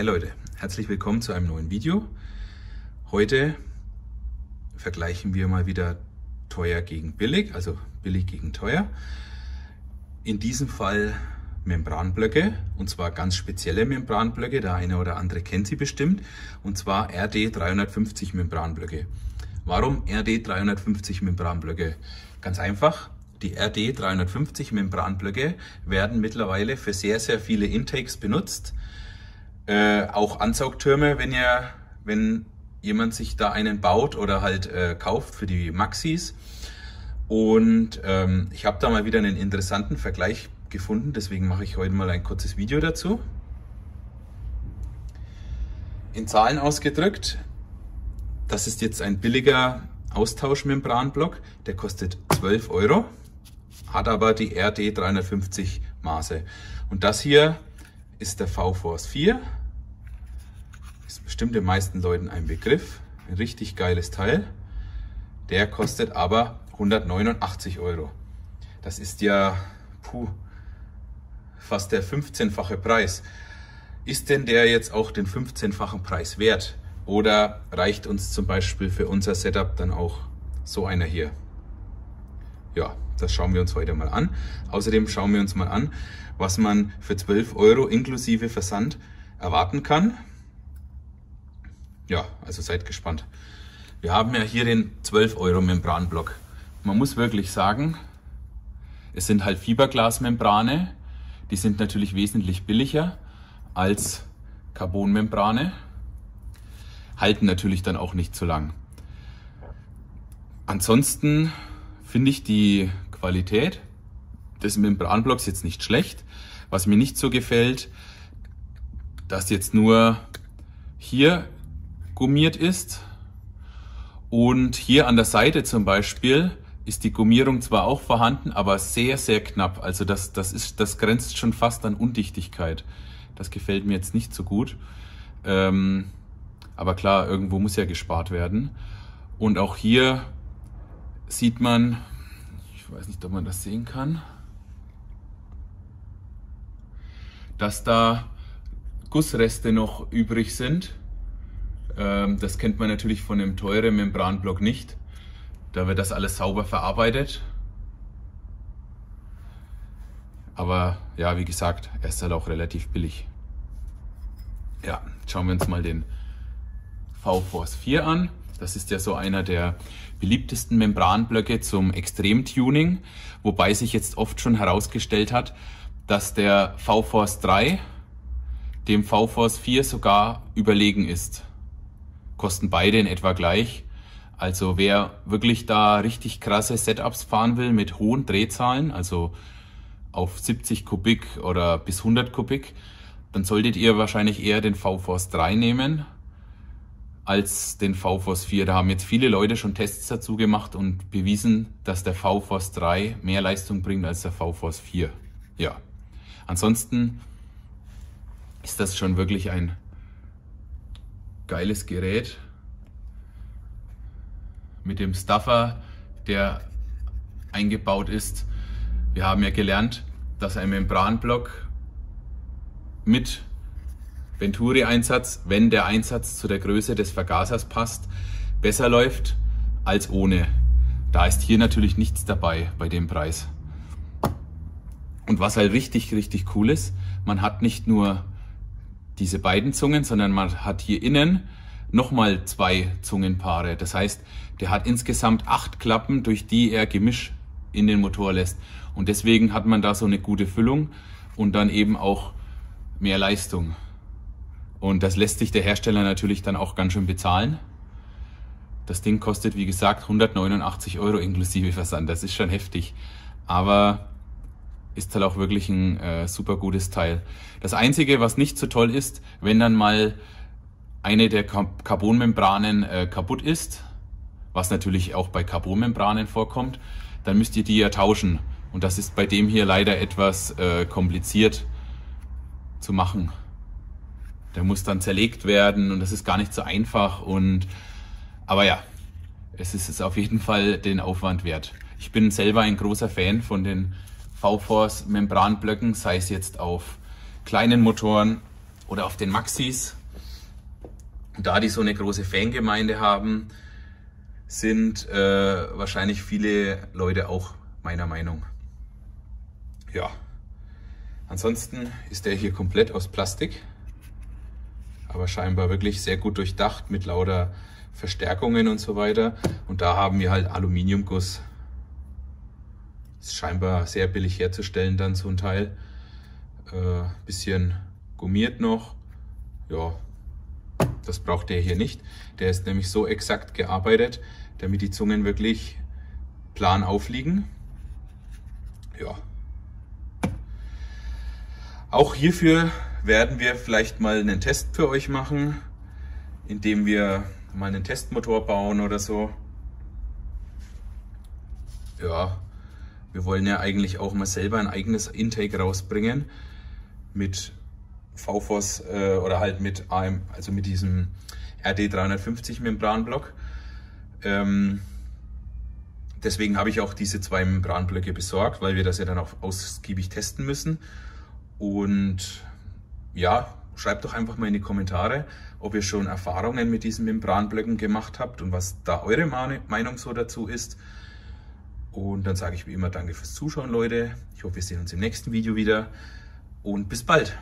Hi Leute, herzlich willkommen zu einem neuen Video. Heute vergleichen wir mal wieder teuer gegen billig, also billig gegen teuer. In diesem Fall Membranblöcke und zwar ganz spezielle Membranblöcke, der eine oder andere kennt sie bestimmt und zwar RD 350 Membranblöcke. Warum RD 350 Membranblöcke? Ganz einfach, die RD 350 Membranblöcke werden mittlerweile für sehr, sehr viele Intakes benutzt. Äh, auch Ansaugtürme, wenn ihr, wenn jemand sich da einen baut oder halt äh, kauft für die Maxis. Und ähm, ich habe da mal wieder einen interessanten Vergleich gefunden, deswegen mache ich heute mal ein kurzes Video dazu. In Zahlen ausgedrückt, das ist jetzt ein billiger Austauschmembranblock, der kostet 12 Euro, hat aber die RD 350 Maße. Und das hier ist der V-Force 4, ist bestimmt den meisten Leuten ein Begriff, ein richtig geiles Teil. Der kostet aber 189 Euro. Das ist ja, puh, fast der 15-fache Preis. Ist denn der jetzt auch den 15-fachen Preis wert? Oder reicht uns zum Beispiel für unser Setup dann auch so einer hier? Ja, das schauen wir uns heute mal an. Außerdem schauen wir uns mal an, was man für 12 Euro inklusive Versand erwarten kann. Ja, also seid gespannt. Wir haben ja hier den 12 Euro Membranblock. Man muss wirklich sagen, es sind halt Fiberglasmembrane die sind natürlich wesentlich billiger als Carbonmembrane, halten natürlich dann auch nicht so lang. Ansonsten finde ich die Qualität des Membranblocks jetzt nicht schlecht. Was mir nicht so gefällt, dass jetzt nur hier gummiert ist und hier an der Seite zum Beispiel ist die Gummierung zwar auch vorhanden, aber sehr, sehr knapp. Also das, das, ist, das grenzt schon fast an Undichtigkeit. Das gefällt mir jetzt nicht so gut. Ähm, aber klar, irgendwo muss ja gespart werden. Und auch hier sieht man, ich weiß nicht, ob man das sehen kann, dass da Gussreste noch übrig sind. Ähm, das kennt man natürlich von einem teuren Membranblock nicht. Da wird das alles sauber verarbeitet. Aber ja, wie gesagt, er ist halt auch relativ billig. Ja, schauen wir uns mal den V-Force 4 an. Das ist ja so einer der beliebtesten Membranblöcke zum Extremtuning, wobei sich jetzt oft schon herausgestellt hat, dass der V-Force 3 dem V-Force 4 sogar überlegen ist. Kosten beide in etwa gleich, also wer wirklich da richtig krasse Setups fahren will mit hohen Drehzahlen, also auf 70 Kubik oder bis 100 Kubik, dann solltet ihr wahrscheinlich eher den V-Force 3 nehmen als den V-Force 4. Da haben jetzt viele Leute schon Tests dazu gemacht und bewiesen, dass der V-Force 3 mehr Leistung bringt als der V-Force 4. Ja. Ansonsten ist das schon wirklich ein geiles Gerät mit dem Stuffer, der eingebaut ist. Wir haben ja gelernt, dass ein Membranblock mit Venturi-Einsatz, wenn der Einsatz zu der Größe des Vergasers passt, besser läuft als ohne. Da ist hier natürlich nichts dabei bei dem Preis. Und was halt richtig, richtig cool ist, man hat nicht nur diese beiden Zungen, sondern man hat hier innen nochmal zwei Zungenpaare. Das heißt, der hat insgesamt acht Klappen, durch die er Gemisch in den Motor lässt. Und deswegen hat man da so eine gute Füllung und dann eben auch mehr Leistung. Und das lässt sich der Hersteller natürlich dann auch ganz schön bezahlen. Das Ding kostet, wie gesagt, 189 Euro inklusive Versand. Das ist schon heftig. Aber ist halt auch wirklich ein äh, super gutes Teil. Das Einzige, was nicht so toll ist, wenn dann mal eine der Carbonmembranen äh, kaputt ist, was natürlich auch bei Carbonmembranen vorkommt, dann müsst ihr die ja tauschen. Und das ist bei dem hier leider etwas äh, kompliziert zu machen. Der muss dann zerlegt werden und das ist gar nicht so einfach. Und aber ja, es ist es auf jeden Fall den Aufwand wert. Ich bin selber ein großer Fan von den V-Force Membranblöcken, sei es jetzt auf kleinen Motoren oder auf den Maxis. Da die so eine große Fangemeinde haben, sind äh, wahrscheinlich viele Leute auch meiner Meinung. Ja. Ansonsten ist der hier komplett aus Plastik, aber scheinbar wirklich sehr gut durchdacht mit lauter Verstärkungen und so weiter. Und da haben wir halt Aluminiumguss. Ist scheinbar sehr billig herzustellen dann so ein Teil. Äh, bisschen gummiert noch. Ja, das braucht der hier nicht. Der ist nämlich so exakt gearbeitet, damit die Zungen wirklich plan aufliegen. Ja, auch hierfür werden wir vielleicht mal einen Test für euch machen, indem wir mal einen Testmotor bauen oder so. Ja, wir wollen ja eigentlich auch mal selber ein eigenes Intake rausbringen mit VFOS äh, oder halt mit AM, also mit diesem RD350 Membranblock. Ähm, deswegen habe ich auch diese zwei Membranblöcke besorgt, weil wir das ja dann auch ausgiebig testen müssen. Und ja, schreibt doch einfach mal in die Kommentare, ob ihr schon Erfahrungen mit diesen Membranblöcken gemacht habt und was da eure Meinung so dazu ist. Und dann sage ich wie immer danke fürs Zuschauen, Leute. Ich hoffe, wir sehen uns im nächsten Video wieder und bis bald.